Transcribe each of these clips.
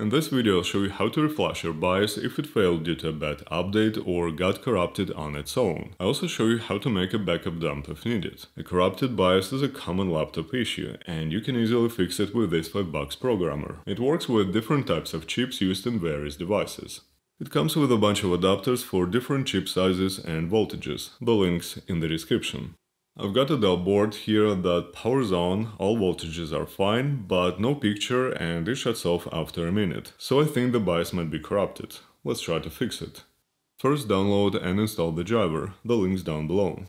In this video I'll show you how to reflash your BIOS if it failed due to a bad update or got corrupted on its own. I also show you how to make a backup dump if needed. A corrupted BIOS is a common laptop issue, and you can easily fix it with this 5bucks programmer. It works with different types of chips used in various devices. It comes with a bunch of adapters for different chip sizes and voltages, the links in the description. I've got a Dell board here that powers on, all voltages are fine, but no picture and it shuts off after a minute, so I think the BIOS might be corrupted. Let's try to fix it. First download and install the driver, the links down below.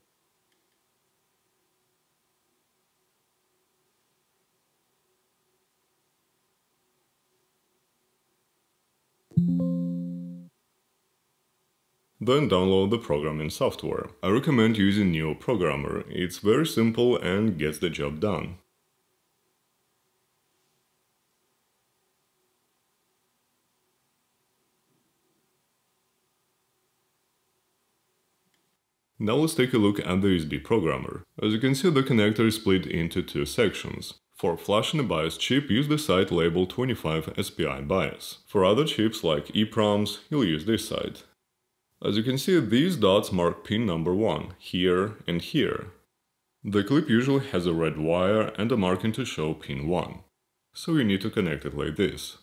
Then download the programming software. I recommend using Neo Programmer, it's very simple and gets the job done. Now let's take a look at the USB programmer. As you can see the connector is split into two sections. For flashing a BIOS chip, use the side labeled 25 SPI BIOS. For other chips like EEPROMs, you'll use this side. As you can see, these dots mark pin number 1, here and here. The clip usually has a red wire and a marking to show pin 1, so you need to connect it like this.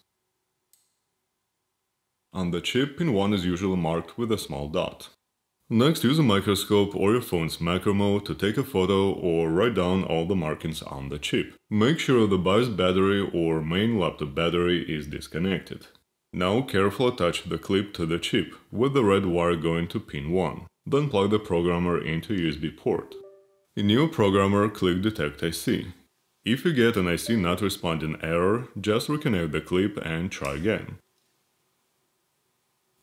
On the chip, pin 1 is usually marked with a small dot. Next, use a microscope or your phone's macro mode to take a photo or write down all the markings on the chip. Make sure the BIOS battery or main laptop battery is disconnected. Now carefully attach the clip to the chip, with the red wire going to pin 1. Then plug the programmer into USB port. In Neo Programmer, click Detect IC. If you get an IC not responding error, just reconnect the clip and try again.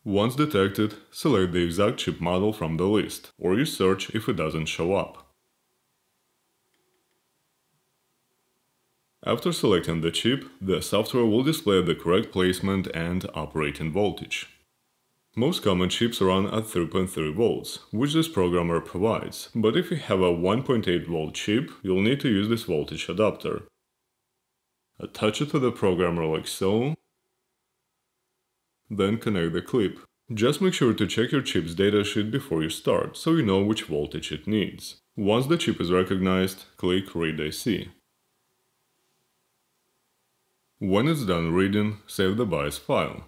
Once detected, select the exact chip model from the list, or you search if it doesn't show up. After selecting the chip, the software will display the correct placement and operating voltage. Most common chips run at 3.3 volts, which this programmer provides, but if you have a 1.8 volt chip, you'll need to use this voltage adapter. Attach it to the programmer like so, then connect the clip. Just make sure to check your chip's datasheet before you start, so you know which voltage it needs. Once the chip is recognized, click Read IC. When it's done reading, save the BIOS file.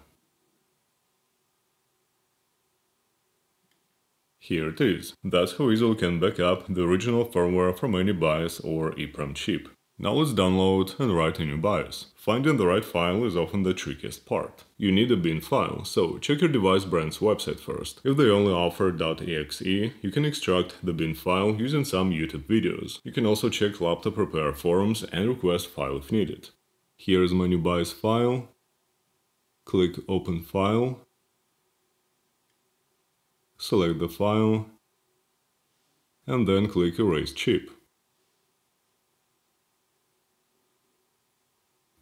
Here it is. That's how easily can back up the original firmware from any BIOS or EEPROM chip. Now let's download and write a new BIOS. Finding the right file is often the trickiest part. You need a bin file, so check your device brand's website first. If they only offer .exe, you can extract the bin file using some YouTube videos. You can also check laptop repair forums and request file if needed. Here's my new BIOS file. Click Open File. Select the file. And then click Erase Chip.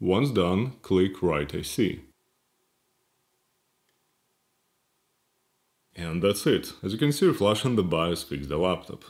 Once done, click Write IC. And that's it. As you can see, reflashing the BIOS fixed the laptop.